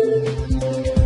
Música